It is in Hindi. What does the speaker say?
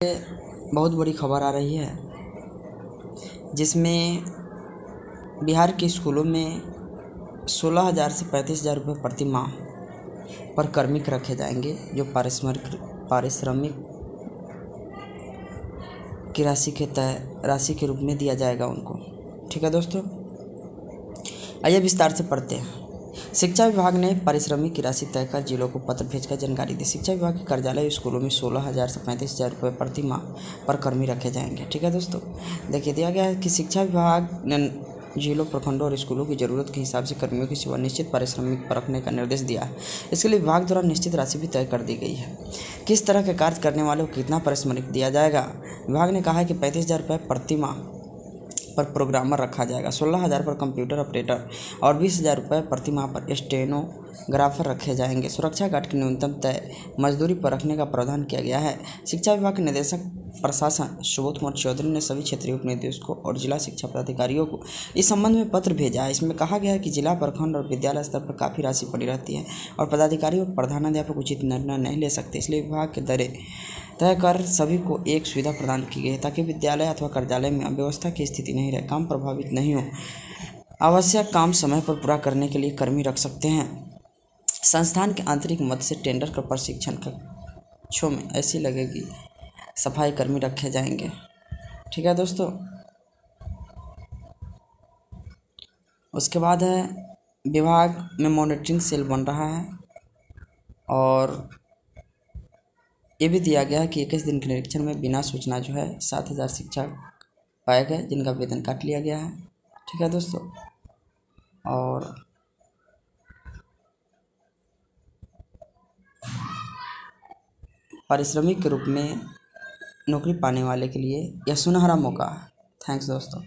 बहुत बड़ी खबर आ रही है, जिसमें बिहार के स्कूलों में सोलह हज़ार से पैंतीस हज़ार रुपये प्रति माह पर कर्मिक रखे जाएँगे, जो पारिश्रमिक पारिश्रमिक की राशि के तय राशि के रूप में दिया जाएगा उनको। ठीक है दोस्तों? आइए विस्तार से पढ़ते हैं। शिक्षा विभाग ने पारिश्रमिक की राशि तय कर जिलों को पत्र भेजकर जानकारी दी। शिक्षा विभाग के कार्यालय स्कूलों में सोलह हज़ार से पैंतीस हज़ार रुपये प्रति माह पर कर्मी रखे जाएँगे। ठीक है दोस्तों, देखिए दिया गया है कि शिक्षा विभाग ने जिलों, प्रखंडों और स्कूलों की ज़रूरत के हिसाब से कर्मियों की सेवा निश्चित पारिश्रमिक पर रखने का निर्देश दिया है। इसके लिए विभाग द्वारा निश्चित राशि भी तय कर दी गई है। किस तरह के कार्य करने वालों को कितना पारिश्रमिक दिया जाएगा? विभाग ने कहा है कि पैंतीस हज़ार रुपये प्रति माह पर प्रोग्रामर रखा जाएगा। सोलह हज़ार पर कंप्यूटर ऑपरेटर और बीस हज़ार रुपये प्रति माह पर स्टेनोग्राफर रखे जाएँगे। सुरक्षा गार्ड की न्यूनतम तय मजदूरी पर रखने का प्रावधान किया गया है। शिक्षा विभाग के निदेशक प्रशासन सुबोध कुमार चौधरी ने सभी क्षेत्रीय उप निदेशकों और जिला शिक्षा पदाधिकारियों को इस संबंध में पत्र भेजा है। इसमें कहा गया है कि जिला, प्रखंड और विद्यालय स्तर पर काफ़ी राशि पड़ी रहती है और पदाधिकारी और प्रधानाध्यापक उचित निर्णय नहीं ले सकते, इसलिए विभाग के दरें तय कर सभी को एक सुविधा प्रदान की गई है ताकि विद्यालय अथवा कार्यालय में अव्यवस्था की स्थिति नहीं रहे, काम प्रभावित नहीं हो। आवश्यक काम समय पर पूरा करने के लिए कर्मी रख सकते हैं। संस्थान के आंतरिक मत से टेंडर कर प्रशिक्षण कक्षों में ऐसी लगेगी, सफ़ाई कर्मी रखे जाएँगे। ठीक है दोस्तों? उसके बाद है, विभाग में मॉनिटरिंग सेल बन रहा है और ये भी दिया गया है कि इक्कीस दिन के निरीक्षण में बिना सूचना जो है सात हज़ार शिक्षक पाए गए, जिनका वेतन काट लिया गया है। ठीक है दोस्तों? और पारिश्रमिक के रूप में नौकरी पाने वाले के लिए यह सुनहरा मौका है। थैंक्स दोस्तों।